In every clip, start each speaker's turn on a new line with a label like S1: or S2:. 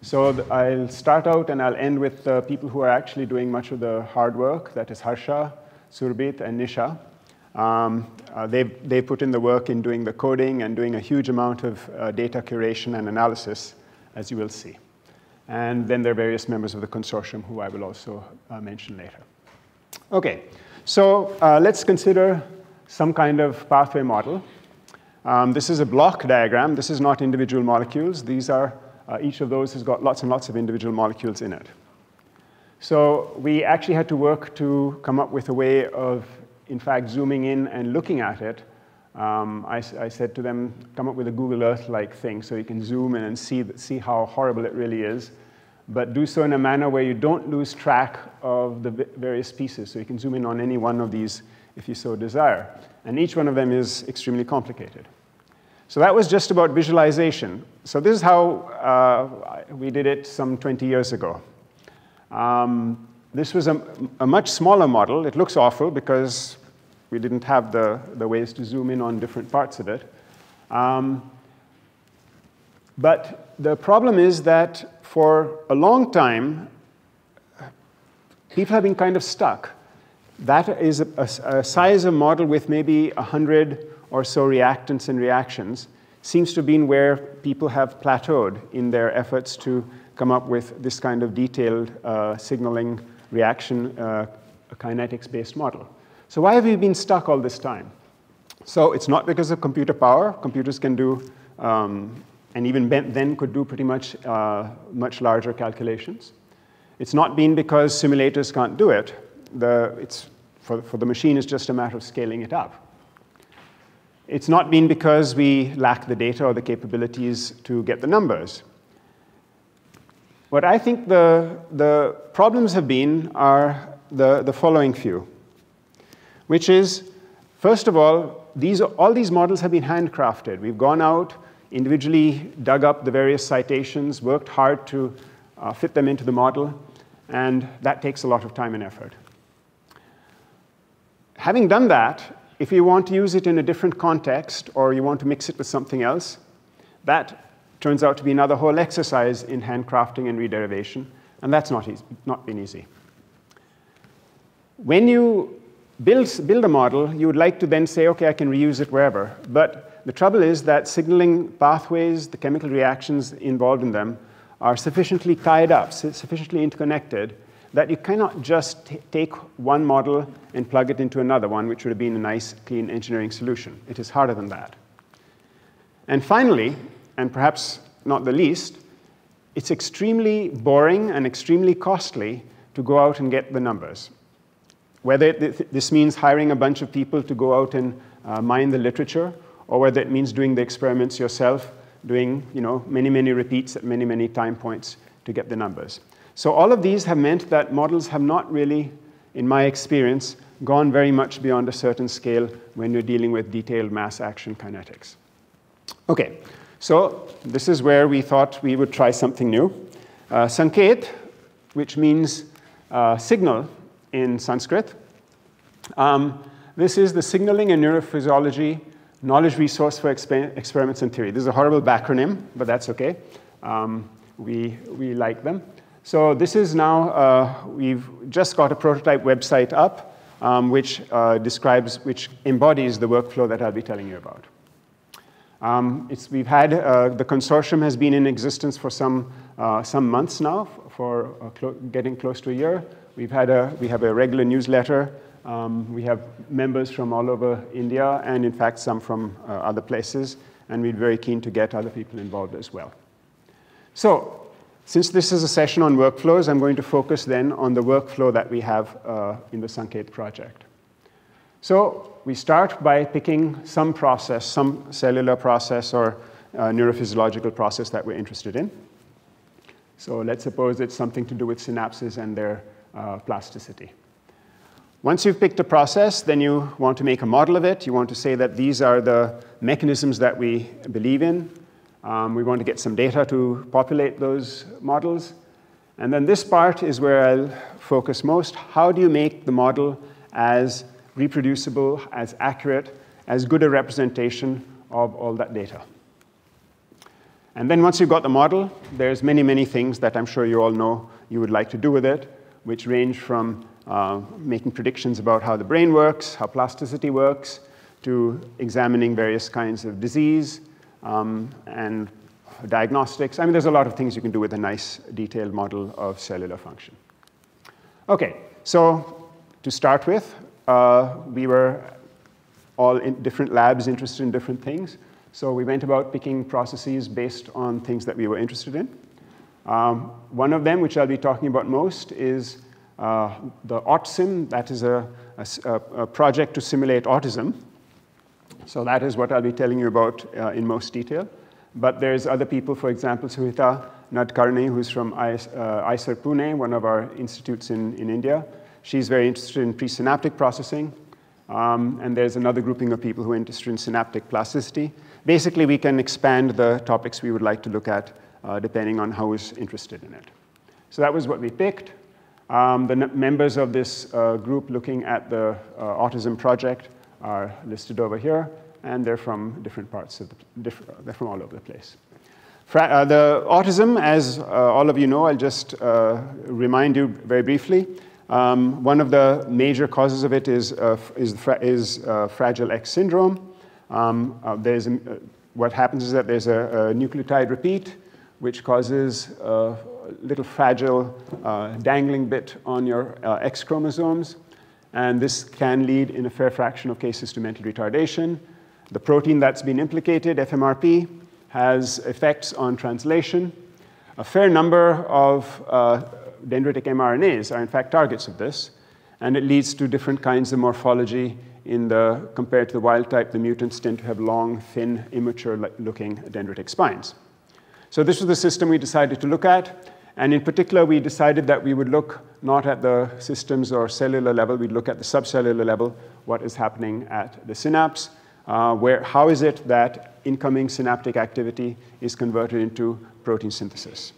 S1: So I'll start out and I'll end with the people who are actually doing much of the hard work, that is Harsha, Surbit, and Nisha. Um, uh, they've, they put in the work in doing the coding and doing a huge amount of uh, data curation and analysis, as you will see. And then there are various members of the consortium who I will also uh, mention later. Okay, so uh, let's consider some kind of pathway model. Um, this is a block diagram. This is not individual molecules. These are, uh, each of those has got lots and lots of individual molecules in it. So we actually had to work to come up with a way of, in fact, zooming in and looking at it. Um, I, I, said to them, come up with a Google Earth-like thing so you can zoom in and see, see how horrible it really is, but do so in a manner where you don't lose track of the various pieces. So you can zoom in on any one of these if you so desire. And each one of them is extremely complicated. So that was just about visualization. So this is how uh, we did it some 20 years ago. Um, this was a, a, much smaller model. It looks awful because we didn't have the, the ways to zoom in on different parts of it. Um, but the problem is that for a long time, people have been kind of stuck. That is a, a, a size of model with maybe 100 or so reactants and reactions seems to have been where people have plateaued in their efforts to come up with this kind of detailed uh, signaling reaction uh, kinetics-based model. So why have we been stuck all this time? So it's not because of computer power. Computers can do, um, and even then could do pretty much uh, much larger calculations. It's not been because simulators can't do it. The, it's, for, for the machine, it's just a matter of scaling it up. It's not been because we lack the data or the capabilities to get the numbers. What I think the, the problems have been are the, the following few, which is, first of all, these, all these models have been handcrafted. We've gone out, individually dug up the various citations, worked hard to uh, fit them into the model, and that takes a lot of time and effort. Having done that, if you want to use it in a different context or you want to mix it with something else, that turns out to be another whole exercise in handcrafting and rederivation, and that's not, easy, not been easy. When you build, build a model, you would like to then say, okay, I can reuse it wherever. But the trouble is that signaling pathways, the chemical reactions involved in them, are sufficiently tied up, sufficiently interconnected, that you cannot just take one model and plug it into another one, which would have been a nice, clean engineering solution. It is harder than that. And finally, and perhaps not the least, it's extremely boring and extremely costly to go out and get the numbers. Whether this means hiring a bunch of people to go out and uh, mine the literature, or whether it means doing the experiments yourself, doing you know, many, many repeats at many, many time points to get the numbers. So all of these have meant that models have not really, in my experience, gone very much beyond a certain scale when you're dealing with detailed mass action kinetics. Okay, so this is where we thought we would try something new. Uh, Sanket, which means uh, signal in Sanskrit. Um, this is the Signaling and Neurophysiology Knowledge Resource for Exper Experiments and Theory. This is a horrible backronym, but that's okay. Um, we, we like them. So this is now, uh, we've just got a prototype website up, um, which uh, describes, which embodies the workflow that I'll be telling you about. Um, we've had, uh, the consortium has been in existence for some, uh, some months now, for uh, clo getting close to a year. We've had a, we have a regular newsletter. Um, we have members from all over India, and in fact, some from uh, other places, and we're very keen to get other people involved as well. So since this is a session on workflows, I'm going to focus then on the workflow that we have uh, in the Sanket project. So we start by picking some process, some cellular process or uh, neurophysiological process that we're interested in. So let's suppose it's something to do with synapses and their uh, plasticity. Once you've picked a process, then you want to make a model of it. You want to say that these are the mechanisms that we believe in. Um, we want to get some data to populate those models. And then this part is where I'll focus most. How do you make the model as reproducible, as accurate, as good a representation of all that data? And then once you've got the model, there's many, many things that I'm sure you all know you would like to do with it, which range from uh, making predictions about how the brain works, how plasticity works, to examining various kinds of disease um, and diagnostics. I mean, there's a lot of things you can do with a nice detailed model of cellular function. Okay, so to start with, uh, we were all in different labs interested in different things. So we went about picking processes based on things that we were interested in. Um, one of them, which I'll be talking about most, is uh, the AutSim. That is a, a, a, project to simulate autism. So that is what I'll be telling you about uh, in most detail. But there's other people, for example, Suhita Nadkarni, who's from IS, uh, Pune, one of our institutes in, in India. She's very interested in presynaptic processing. Um, and there's another grouping of people who are interested in synaptic plasticity. Basically, we can expand the topics we would like to look at uh, depending on who's interested in it. So that was what we picked. Um, the members of this uh, group looking at the uh, autism project are listed over here, and they're from different parts of the, they're from all over the place. Fra uh, the autism, as uh, all of you know, I'll just uh, remind you very briefly. Um, one of the major causes of it is, uh, is, is uh, Fragile X syndrome. Um, uh, there's a, what happens is that there's a, a nucleotide repeat, which causes a little fragile dangling bit on your X chromosomes. And this can lead, in a fair fraction of cases, to mental retardation. The protein that's been implicated, FMRP, has effects on translation. A fair number of uh, dendritic mRNAs are in fact targets of this, and it leads to different kinds of morphology in the, compared to the wild type, the mutants tend to have long, thin, immature-looking dendritic spines. So this was the system we decided to look at, and in particular, we decided that we would look not at the systems or cellular level, we'd look at the subcellular level, what is happening at the synapse, uh, where, how is it that incoming synaptic activity is converted into protein synthesis.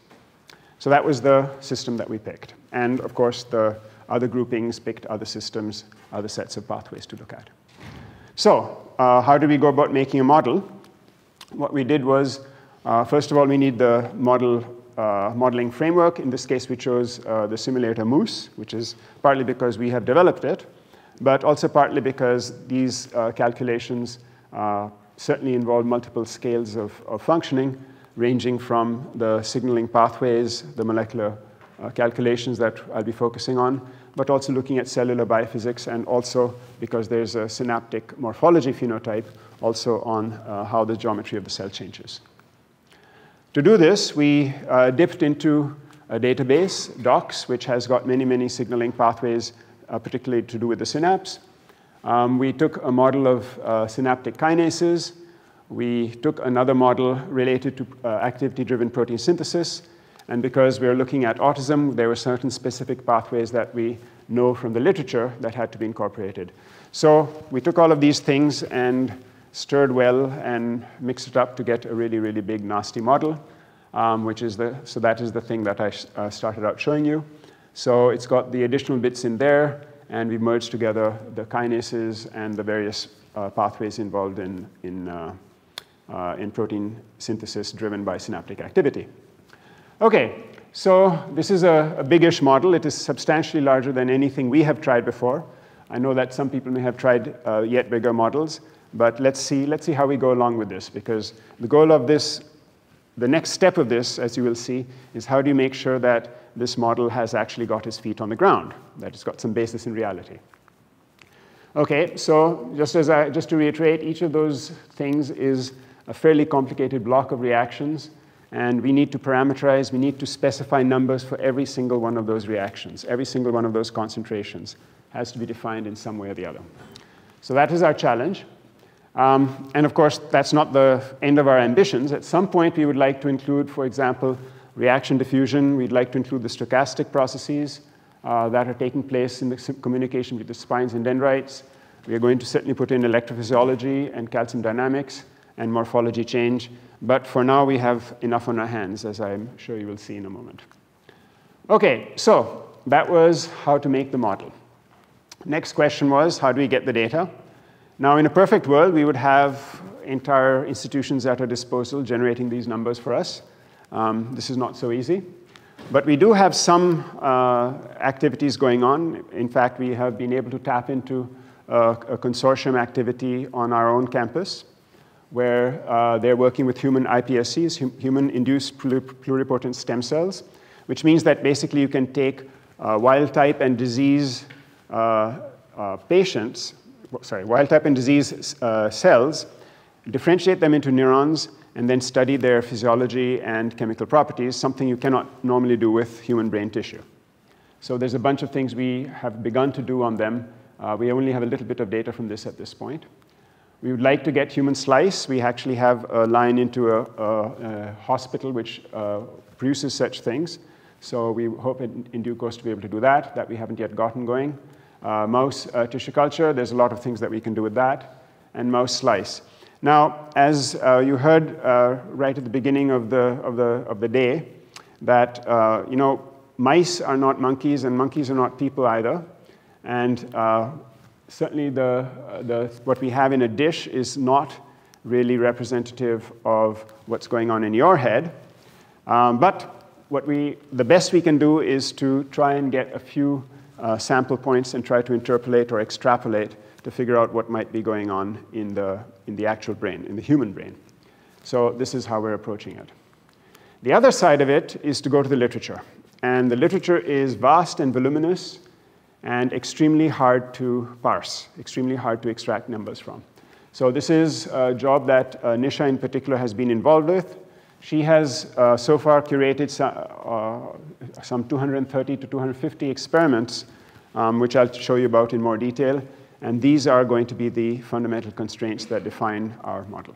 S1: So that was the system that we picked. And of course, the other groupings picked other systems, other sets of pathways to look at. So uh, how do we go about making a model? What we did was, uh, first of all, we need the model uh, modeling framework. In this case, we chose uh, the simulator Moose, which is partly because we have developed it, but also partly because these uh, calculations uh, certainly involve multiple scales of, of functioning, ranging from the signaling pathways, the molecular uh, calculations that I'll be focusing on, but also looking at cellular biophysics and also, because there's a synaptic morphology phenotype, also on uh, how the geometry of the cell changes. To do this, we uh, dipped into a database, DOQCS, which has got many, many signaling pathways, uh, particularly to do with the synapse. Um, we took a model of uh, synaptic kinases, we took another model related to uh, activity-driven protein synthesis, and because we are looking at autism, there were certain specific pathways that we know from the literature that had to be incorporated. So we took all of these things and stirred well and mixed it up to get a really, really big, nasty model, um, which is the, so that is the thing that I uh, started out showing you. So it's got the additional bits in there, and we merged together the kinases and the various uh, pathways involved in, in uh, uh, in protein synthesis driven by synaptic activity. Okay, so this is a, a biggish model. It is substantially larger than anything we have tried before. I know that some people may have tried uh, yet bigger models, but let's see, let's see how we go along with this, because the goal of this, the next step of this, as you will see, is how do you make sure that this model has actually got its feet on the ground, that it's got some basis in reality. Okay, so just, as I, just to reiterate, each of those things is a fairly complicated block of reactions, and we need to parameterize, we need to specify numbers for every single one of those reactions. Every single one of those concentrations has to be defined in some way or the other. So that is our challenge. Um, and of course, that's not the end of our ambitions. At some point, we would like to include, for example, reaction diffusion. We'd like to include the stochastic processes uh, that are taking place in the communication with the spines and dendrites. We are going to certainly put in electrophysiology and calcium dynamics and morphology change. But for now, we have enough on our hands, as I'm sure you will see in a moment. OK, so that was how to make the model. Next question was, how do we get the data? Now, in a perfect world, we would have entire institutions at our disposal generating these numbers for us. Um, this is not so easy. But we do have some uh, activities going on. In fact, we have been able to tap into a consortium activity on our own campus where uh, they're working with human iPSCs, hum human-induced pluripotent stem cells, which means that basically you can take uh, wild type and disease uh, uh, patients, sorry, wild type and disease uh, cells, differentiate them into neurons, and then study their physiology and chemical properties, something you cannot normally do with human brain tissue. So there's a bunch of things we have begun to do on them. Uh, we only have a little bit of data from this at this point. We would like to get human slice. We actually have a line into a, a, a hospital which uh, produces such things. So we hope in, in, due course to be able to do that, that we haven't yet gotten going. Uh, mouse uh, tissue culture, there's a lot of things that we can do with that. And mouse slice. Now, as uh, you heard uh, right at the beginning of the, of the, of the day, that, you know, mice are not monkeys and monkeys are not people either. And certainly the, the, what we have in a dish is not really representative of what's going on in your head. Um, but what we, the best we can do is to try and get a few uh, sample points and try to interpolate or extrapolate to figure out what might be going on in the, in the actual brain, in the human brain. So this is how we're approaching it. The other side of it is to go to the literature. And the literature is vast and voluminous and extremely hard to parse, extremely hard to extract numbers from. So this is a job that uh, Nisha in particular has been involved with. She has uh, so far curated some, uh, some 230 to 250 experiments, um, which I'll show you about in more detail. And these are going to be the fundamental constraints that define our model.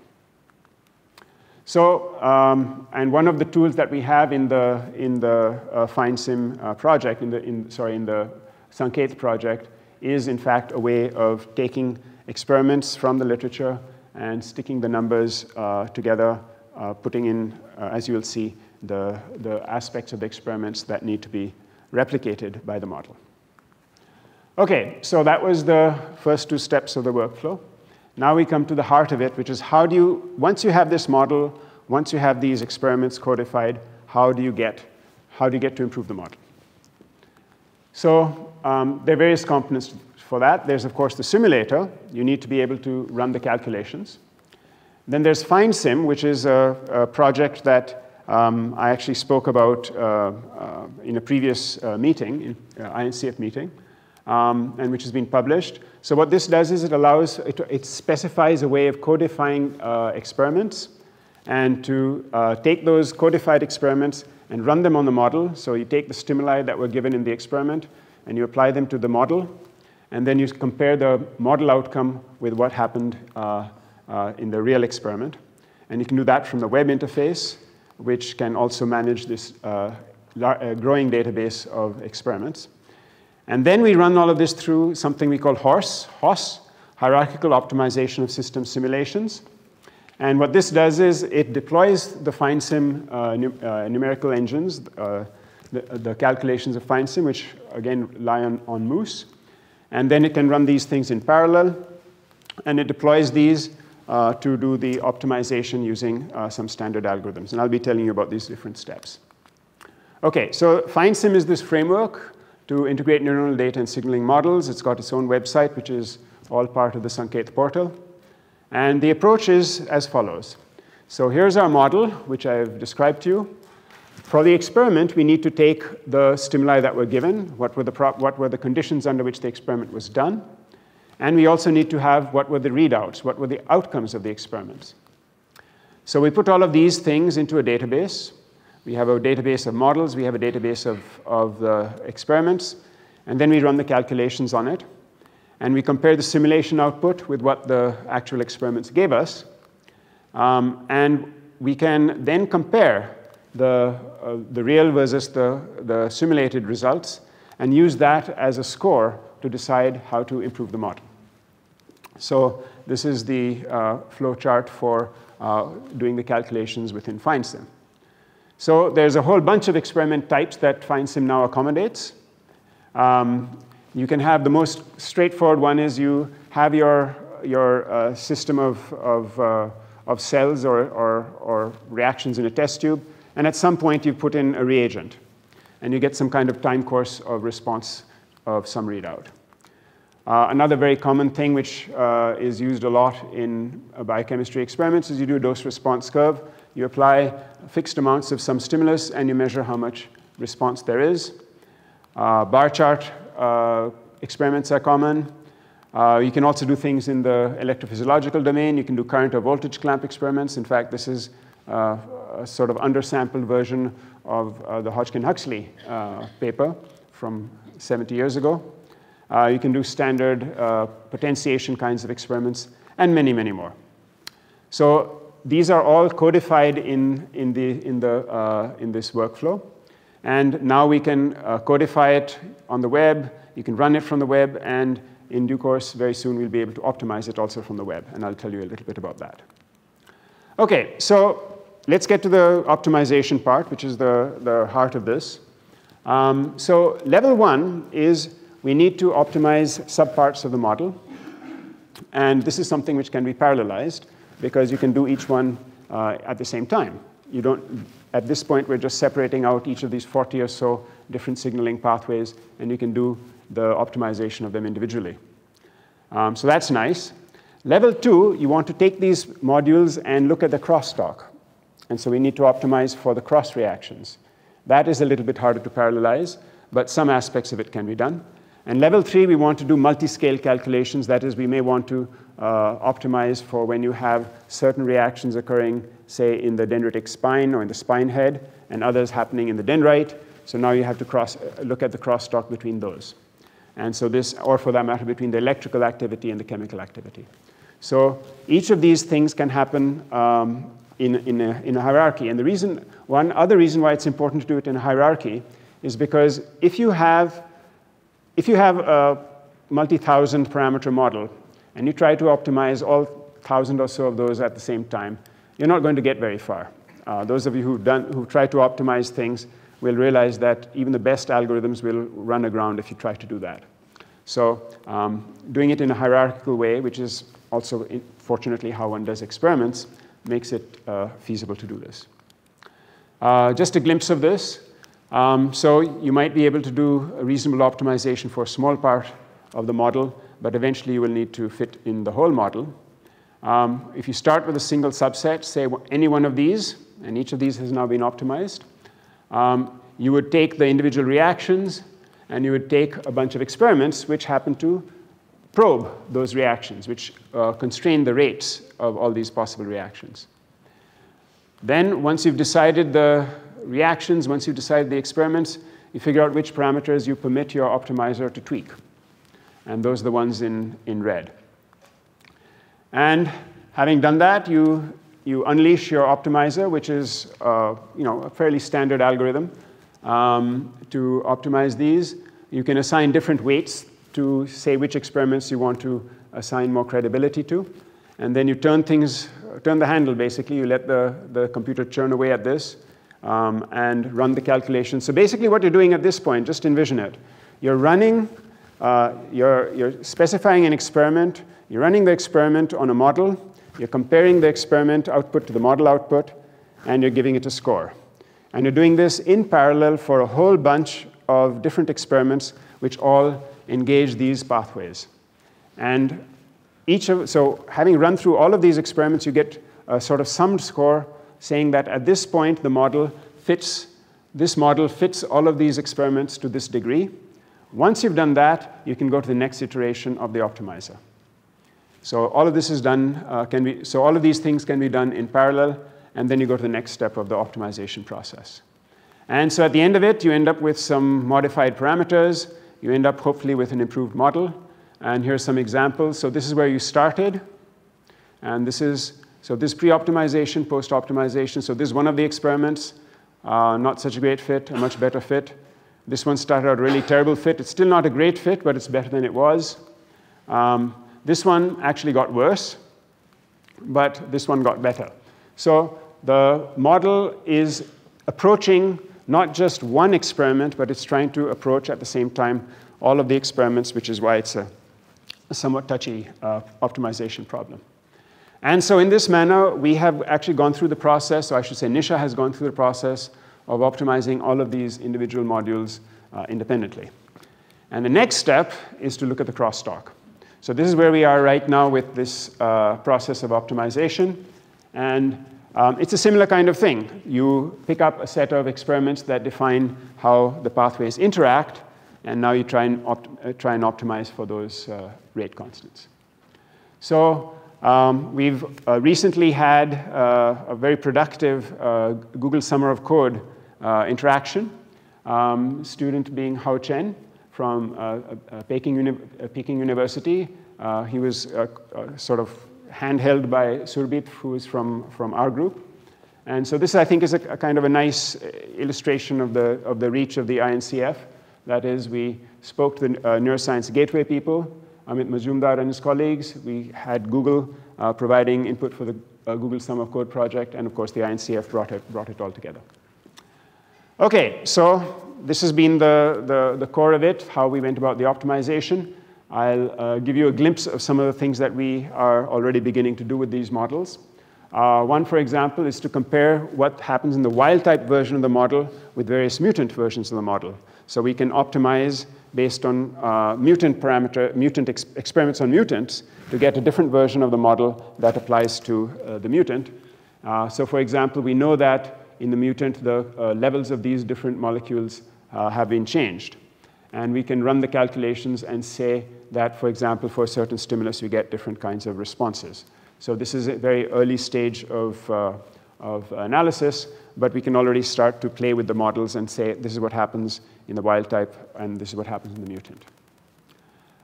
S1: So, um, and one of the tools that we have in the, in the uh, FindSim uh, project, in the, in, sorry, in the Sanket project is in fact a way of taking experiments from the literature and sticking the numbers uh, together, putting in, uh, as you will see, the, the aspects of the experiments that need to be replicated by the model. Okay, so that was the first two steps of the workflow. Now we come to the heart of it, which is how do you, once you have this model, once you have these experiments codified, how do you get, how do you get to improve the model? So um, there are various components for that. There's, of course, the simulator. You need to be able to run the calculations. Then there's FindSim, which is a, a project that um, I actually spoke about uh, uh, in a previous uh, meeting, uh, INCF meeting, um, and which has been published. So what this does is it allows, it, it specifies a way of codifying uh, experiments and to uh, take those codified experiments and run them on the model. So you take the stimuli that were given in the experiment and you apply them to the model, and then you compare the model outcome with what happened uh, uh, in the real experiment. And you can do that from the web interface, which can also manage this uh, uh growing database of experiments. And then we run all of this through something we call HORSE, HOSS, Hierarchical Optimization of System Simulations. And what this does is it deploys the FindSim uh, num uh, numerical engines, uh, the, the, calculations of FindSim, which again lie on, on Moose. And then it can run these things in parallel. And it deploys these uh, to do the optimization using uh, some standard algorithms. And I'll be telling you about these different steps. OK, so FindSim is this framework to integrate neuronal data and signaling models. It's got its own website, which is all part of the Sanket portal. And the approach is as follows. So here's our model, which I've described to you. For the experiment, we need to take the stimuli that were given, what were, the what were the conditions under which the experiment was done, and we also need to have what were the readouts, what were the outcomes of the experiments. So we put all of these things into a database. We have a database of models, we have a database of, of the experiments, and then we run the calculations on it and we compare the simulation output with what the actual experiments gave us. Um, and we can then compare the, uh, the real versus the, the simulated results and use that as a score to decide how to improve the model. So this is the uh, flow chart for uh, doing the calculations within FindSim. So there's a whole bunch of experiment types that FindSim now accommodates. Um, you can have the most straightforward one is you have your, your uh, system of, of uh, of cells or, or, or reactions in a test tube. And at some point, you put in a reagent. And you get some kind of time course of response of some readout. Uh, another very common thing which uh, is used a lot in biochemistry experiments is you do a dose response curve. You apply fixed amounts of some stimulus and you measure how much response there is. Uh, bar chart uh, experiments are common. Uh, you can also do things in the electrophysiological domain. You can do current or voltage clamp experiments. In fact, this is uh, a sort of undersampled version of the Hodgkin-Huxley paper from 70 years ago. Uh, you can do standard uh, potentiation kinds of experiments, and many, many more. So these are all codified in, in, the, in, the, in this workflow. And now we can codify it on the web. You can run it from the web, and in due course, very soon, we'll be able to optimize it also from the web, and I'll tell you a little bit about that. Okay, so let's get to the optimization part, which is the, the heart of this. Um, so level one is we need to optimize subparts of the model. And this is something which can be parallelized because you can do each one uh, at the same time. You don't, at this point, we're just separating out each of these 40 or so different signaling pathways, and you can do the optimization of them individually. Um, so that's nice. Level two, you want to take these modules and look at the crosstalk. And so we need to optimize for the cross reactions. That is a little bit harder to parallelize, but some aspects of it can be done. And level three, we want to do multi-scale calculations. That is, we may want to uh, optimize for when you have certain reactions occurring, say, in the dendritic spine or in the spine head, and others happening in the dendrite. So now you have to cross, uh, look at the crosstalk between those. And so this, or for that matter, between the electrical activity and the chemical activity. So each of these things can happen um, in, in, a, in a hierarchy. And the reason, one other reason why it's important to do it in a hierarchy is because if you have, if you have a multi-thousand parameter model and you try to optimize all thousand or so of those at the same time, you're not going to get very far. Uh, those of you who've, done, who've tried to optimize things will realize that even the best algorithms will run aground if you try to do that. So um, doing it in a hierarchical way, which is also, fortunately, how one does experiments, makes it uh, feasible to do this. Uh, just a glimpse of this. Um, so you might be able to do a reasonable optimization for a small part of the model, but eventually you will need to fit in the whole model. Um, if you start with a single subset, say any one of these, and each of these has now been optimized, um, you would take the individual reactions and you would take a bunch of experiments which happen to probe those reactions, which uh, constrain the rates of all these possible reactions. Then, once you've decided the reactions, once you've decided the experiments, you figure out which parameters you permit your optimizer to tweak. And those are the ones in, in red. And having done that, you you unleash your optimizer, which is uh, you know, a fairly standard algorithm um, to optimize these. You can assign different weights to say which experiments you want to assign more credibility to. And then you turn things, turn the handle basically. You let the, the computer churn away at this um, and run the calculation. So basically what you're doing at this point, just envision it. You're running, uh, you're, you're specifying an experiment, you're running the experiment on a model, you're comparing the experiment output to the model output, and you're giving it a score. And you're doing this in parallel for a whole bunch of different experiments which all engage these pathways. And each of, so having run through all of these experiments, you get a sort of summed score saying that at this point, the model fits, this model fits all of these experiments to this degree. Once you've done that, you can go to the next iteration of the optimizer. So all of this is done, uh, can be, so all of these things can be done in parallel, and then you go to the next step of the optimization process. And so at the end of it, you end up with some modified parameters. You end up hopefully with an improved model. And here's some examples. So this is where you started. And this is, so this pre-optimization, post-optimization. So this is one of the experiments. Uh, not such a great fit, a much better fit. This one started out really terrible fit. It's still not a great fit, but it's better than it was. Um, this one actually got worse, but this one got better. So the model is approaching not just one experiment, but it's trying to approach at the same time all of the experiments, which is why it's a, a somewhat touchy uh, optimization problem. And so in this manner, we have actually gone through the process, so I should say Nisha has gone through the process of optimizing all of these individual modules uh, independently. And the next step is to look at the crosstalk. So this is where we are right now with this uh, process of optimization. And um, it's a similar kind of thing. You pick up a set of experiments that define how the pathways interact, and now you try and, uh, try and optimize for those uh, rate constants. So um, we've uh, recently had uh, a very productive uh, Google Summer of Code uh, interaction. Um, student being Hao Chen from Peking, Uni Peking, University. he was sort of handheld by Surbit, who is from, from our group. And so this, I think, is a, a, kind of a nice illustration of the, of the reach of the INCF. That is, we spoke to the uh, Neuroscience Gateway people, Amit Majumdar and his colleagues. We had Google uh, providing input for the uh, Google Summer of Code project, and of course the INCF brought it, brought it all together. Okay, so this has been the, the, the core of it, how we went about the optimization. I'll uh, give you a glimpse of some of the things that we are already beginning to do with these models. Uh, one, for example, is to compare what happens in the wild-type version of the model with various mutant versions of the model. So we can optimize based on uh, mutant parameter, mutant ex experiments on mutants to get a different version of the model that applies to uh, the mutant. Uh, so for example, we know that in the mutant, the uh, levels of these different molecules uh, have been changed. And we can run the calculations and say that, for example, for a certain stimulus, we get different kinds of responses. So this is a very early stage of, uh, of analysis, but we can already start to play with the models and say, this is what happens in the wild type, and this is what happens in the mutant.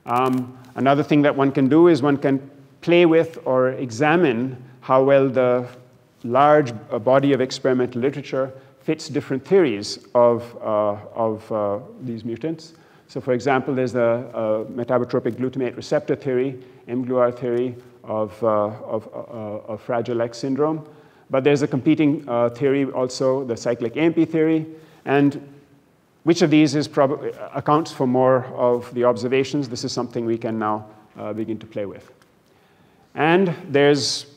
S1: Um, another thing that one can do is one can play with or examine how well the large uh, body of experimental literature fits different theories of, uh, of uh, these mutants. So for example, there's a, a metabotropic glutamate receptor theory, mGluR theory of, uh, of, uh, of, Fragile X syndrome. But there's a competing uh, theory also, the cyclic AMP theory. And which of these is probably, accounts for more of the observations? This is something we can now uh, begin to play with. And there's,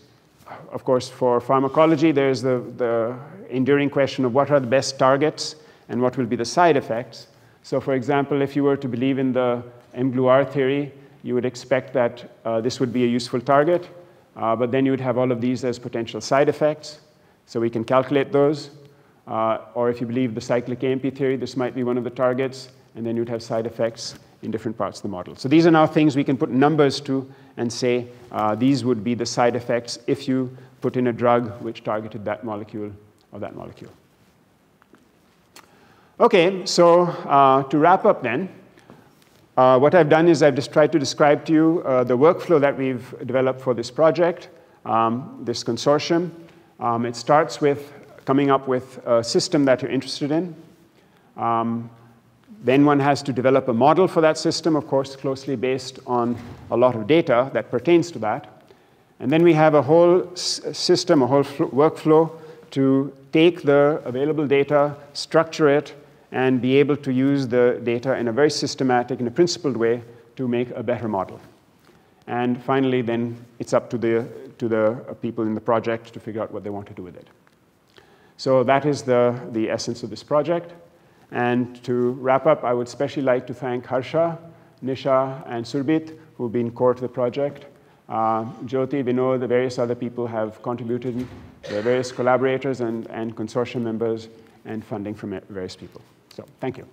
S1: of course, for pharmacology, there's the, the enduring question of what are the best targets and what will be the side effects. So for example, if you were to believe in the mGluR theory, you would expect that uh, this would be a useful target, uh, but then you would have all of these as potential side effects. So we can calculate those. Uh, or if you believe the cyclic AMP theory, this might be one of the targets, and then you'd have side effects in different parts of the model. So these are now things we can put numbers to and say uh, these would be the side effects if you put in a drug which targeted that molecule or that molecule. Okay, so uh, to wrap up then, uh, what I've done is I've just tried to describe to you uh, the workflow that we've developed for this project, um, this consortium. Um, it starts with coming up with a system that you're interested in. Um, then one has to develop a model for that system, of course, closely based on a lot of data that pertains to that. And then we have a whole system, a whole workflow to take the available data, structure it, and be able to use the data in a very systematic and a principled way to make a better model. And finally, then it's up to the, to the people in the project to figure out what they want to do with it. So that is the, the essence of this project. And to wrap up, I would especially like to thank Harsha, Nisha, and Surbit, who've been core to the project. Uh, Jyoti, Vinod, the various other people have contributed, the various collaborators and, and consortium members, and funding from various people. So thank you.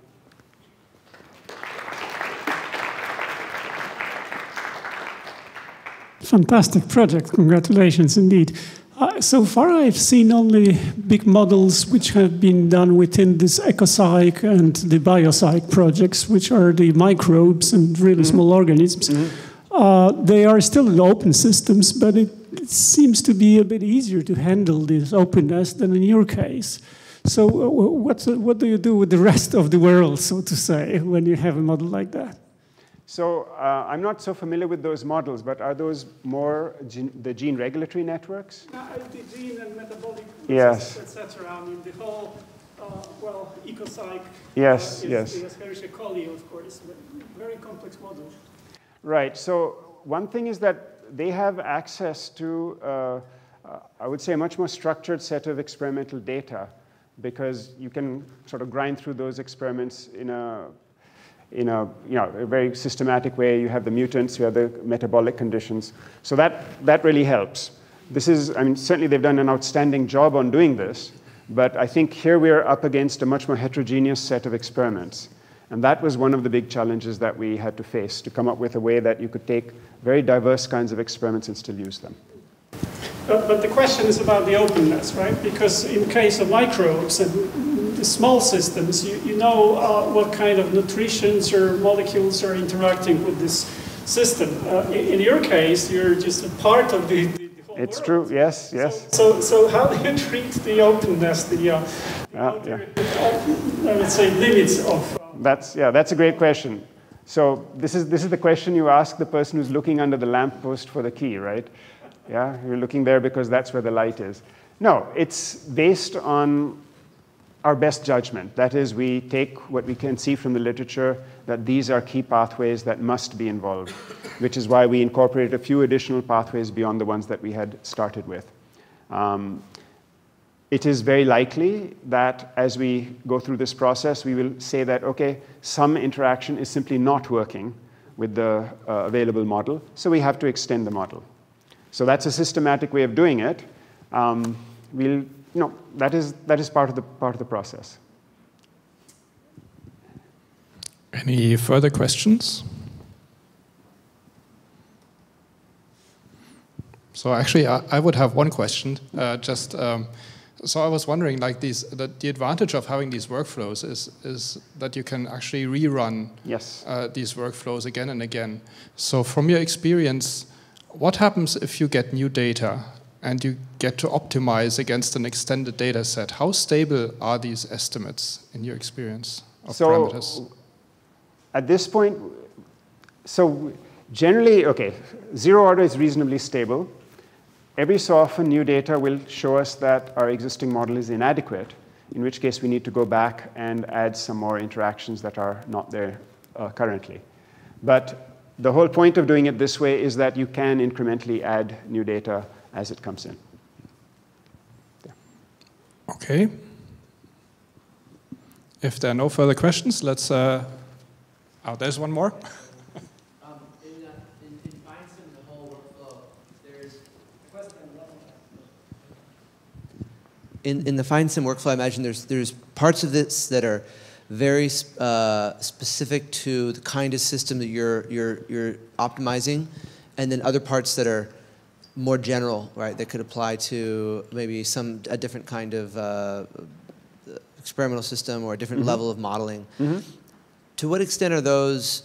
S2: Fantastic project. Congratulations indeed. Uh, so far, I've seen only big models which have been done within this EcoCyc and the BioCyc projects, which are the microbes and really mm -hmm. small organisms. Mm -hmm. uh, they are still in open systems, but it, it, seems to be a bit easier to handle this openness than in your case. So, uh, what do you do with the rest of the world, so to say, when you have a model like that?
S1: So uh, I'm not so familiar with those models, but are those more gene, the gene regulatory networks?
S2: Uh, the gene and metabolic
S1: yes.
S2: etc. I mean, the whole, uh, well, EcoCyc
S1: yes,
S2: uh,
S1: yes.
S2: is Hershey Collie, of course, very complex model.
S1: Right. So one thing is that they have access to, uh, uh, I would say, a much more structured set of experimental data because you can sort of grind through those experiments in a in a, you know, a very systematic way. You have the mutants, you have the metabolic conditions. So that, that really helps. This is, I mean, certainly they've done an outstanding job on doing this, but I think here we're up against a much more heterogeneous set of experiments. And that was one of the big challenges that we had to face, to come up with a way that you could take very diverse kinds of experiments and still use them.
S2: But, but the question is about the openness, right? Because in case of microbes and the small systems, you, you know uh, what kind of nutrients or molecules are interacting with this system. Uh, in, in, your case, you're just a part of the, the
S1: it's world. true. Yes. Yes.
S2: So, so, so, how do you treat the openness, the, uh,
S1: yeah, yeah.
S2: I would say limits of? Uh,
S1: that's yeah. That's a great question. So this is this is the question you ask the person who's looking under the lamppost for the key, right? Yeah, you're looking there because that's where the light is. No, it's based on our best judgment. That is, we take what we can see from the literature that these are key pathways that must be involved, which is why we incorporated a few additional pathways beyond the ones that we had started with. Um, it is very likely that as we go through this process, we will say that, okay, some interaction is simply not working with the uh, available model, so we have to extend the model. So that's a systematic way of doing it. Um, we'll, you know, that is, that is part, of the, part of the process.
S3: Any further questions? So actually, I, I would have one question. Uh, just um, so I was wondering, like these, the, the advantage of having these workflows is is that you can actually rerun
S1: yes.
S3: uh, these workflows again and again. So from your experience, what happens if you get new data and you get to optimize against an extended data set? How stable are these estimates in your experience of
S1: so,
S3: parameters?
S1: At this point, so generally, okay, zero order is reasonably stable. Every so often, new data will show us that our existing model is inadequate, in which case we need to go back and add some more interactions that are not there uh, currently. But the whole point of doing it this way is that you can incrementally add new data as it comes in.
S3: Yeah. Okay. If there are no further questions, let's. Uh, oh, there's one more.
S4: Um, in, in the FindSim workflow, I imagine there's, there's parts of this that are very uh, specific to the kind of system that you're, you're, you're optimizing, and then other parts that are more general, right, that could apply to maybe some a different kind of uh, experimental system or a different mm -hmm. level of modeling. Mm -hmm. To what extent are those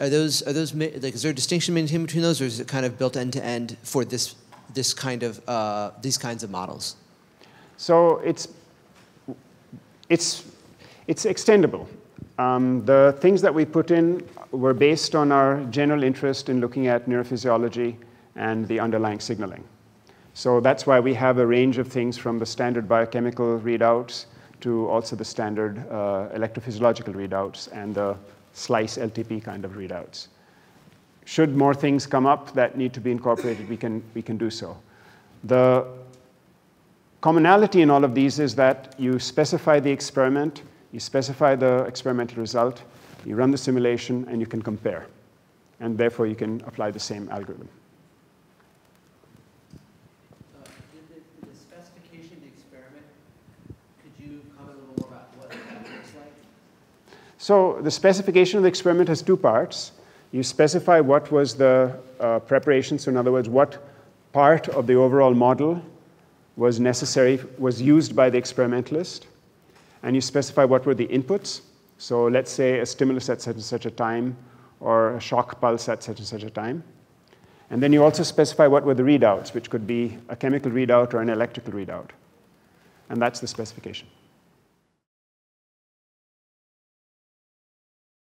S4: are those are those like is there a distinction maintained between those, or is it kind of built end to end for this this kind of uh, these kinds of models?
S1: So it's it's it's extendable. Um, the things that we put in were based on our general interest in looking at neurophysiology and the underlying signaling. So that's why we have a range of things from the standard biochemical readouts to also the standard uh, electrophysiological readouts and the slice LTP kind of readouts. Should more things come up that need to be incorporated, we can, we can do so. The commonality in all of these is that you specify the experiment you specify the experimental result, you run the simulation, and you can compare. And therefore, you can apply the same algorithm.
S4: Uh, the, the, specification of the experiment, could you comment a little more about what that looks like?
S1: So the specification of the experiment has two parts. You specify what was the uh, preparation, so in other words, what part of the overall model was necessary, was used by the experimentalist and you specify what were the inputs. So let's say a stimulus at such and such a time, or a shock pulse at such and such a time. And then you also specify what were the readouts, which could be a chemical readout or an electrical readout. And that's the specification.